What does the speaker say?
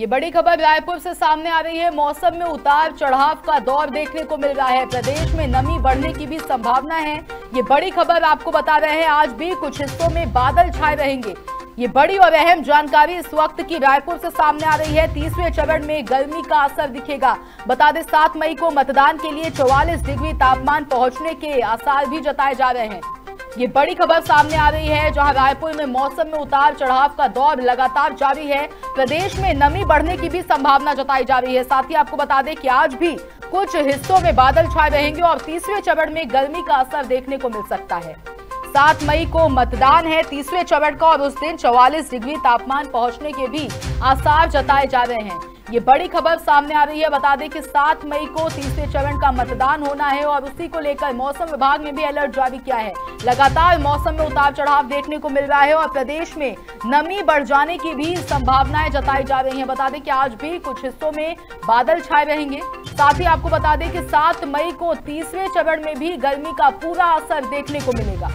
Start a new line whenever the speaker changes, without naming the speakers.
ये बड़ी खबर रायपुर से सामने आ रही है। मौसम में उतार चढ़ाव का दौर देखने को मिल रहा है। प्रदेश में नमी बढ़ने की भी संभावना है। ये बड़ी खबर आपको बता रहे हैं। आज भी कुछ हिस्सों में बादल छाए रहेंगे। ये बड़ी और अहम जानकारी इस वक्त की रायपुर से सामने आ रही है। तीसरे चरण में गर्मी का असर दिखेगा। बता दें, सात मई को मतदान के लिए चौवालीस डिग्री तापमान पहुँचने के आसार भी जताए जा रहे हैं। ये बड़ी खबर सामने आ रही है, जहाँ रायपुर में मौसम में उतार चढ़ाव का दौर लगातार जारी है। प्रदेश में नमी बढ़ने की भी संभावना जताई जा रही है। साथ ही आपको बता दें कि आज भी कुछ हिस्सों में बादल छाए रहेंगे और तीसरे चरण में गर्मी का असर देखने को मिल सकता है। सात मई को मतदान है तीसरे चरण का और उस दिन चौवालीस डिग्री तापमान पहुँचने के भी आसार जताए जा रहे हैं। ये बड़ी खबर सामने आ रही है। बता दें कि 7 मई को तीसरे चरण का मतदान होना है और उसी को लेकर मौसम विभाग ने भी अलर्ट जारी किया है। लगातार मौसम में उतार चढ़ाव देखने को मिल रहा है और प्रदेश में नमी बढ़ जाने की भी संभावनाएँ जताई जा रही है। बता दें कि आज भी कुछ हिस्सों में बादल छाए रहेंगे। साथ ही आपको बता दें कि सात मई को तीसरे चरण में भी गर्मी का पूरा असर देखने को मिलेगा।